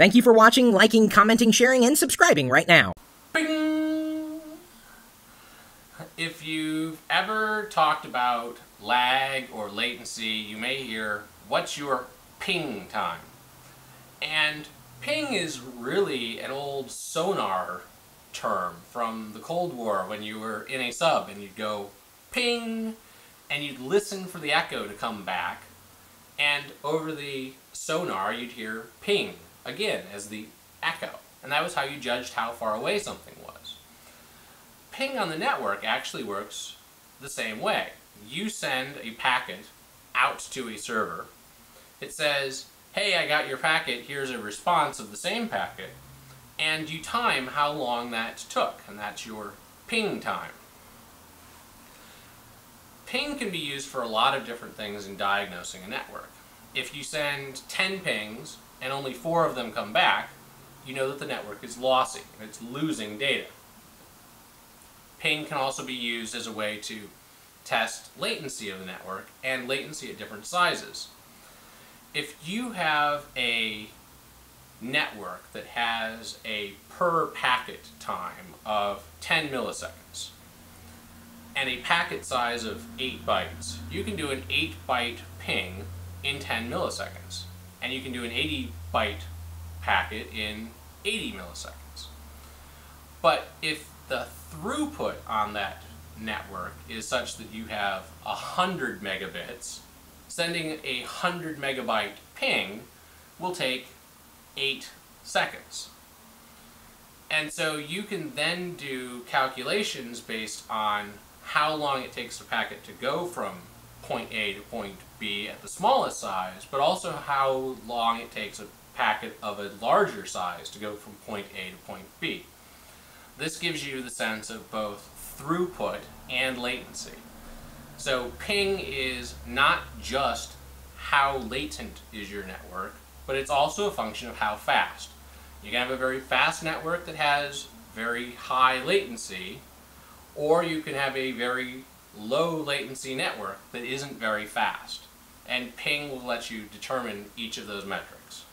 Thank you for watching, liking, commenting, sharing, and subscribing right now. Bing! If you've ever talked about lag or latency, you may hear, what's your ping time? And ping is really an old sonar term from the Cold War when you were in a sub and you'd go ping and you'd listen for the echo to come back and over the sonar you'd hear ping again as the echo and that was how you judged how far away something was. Ping on the network actually works the same way. You send a packet out to a server. It says, hey, I got your packet, here's a response of the same packet, and you time how long that took, and that's your ping time. Ping can be used for a lot of different things in diagnosing a network. If you send 10 pings and only 4 of them come back, you know that the network is lossy, it's losing data. Ping can also be used as a way to test latency of the network and latency at different sizes. If you have a network that has a per packet time of 10 milliseconds and a packet size of 8 bytes, you can do an 8 byte ping in 10 milliseconds. And you can do an 80 byte packet in 80 milliseconds. But if the throughput on that network is such that you have 100 megabits, sending a 100 megabyte ping will take 8 seconds. And so you can then do calculations based on how long it takes a packet to go from point A to point B at the smallest size, but also how long it takes a packet of a larger size to go from point A to point B. This gives you the sense of both throughput and latency. So ping is not just how latent is your network, but it's also a function of how fast. You can have a very fast network that has very high latency, or you can have a very low latency network that isn't very fast. And ping will let you determine each of those metrics.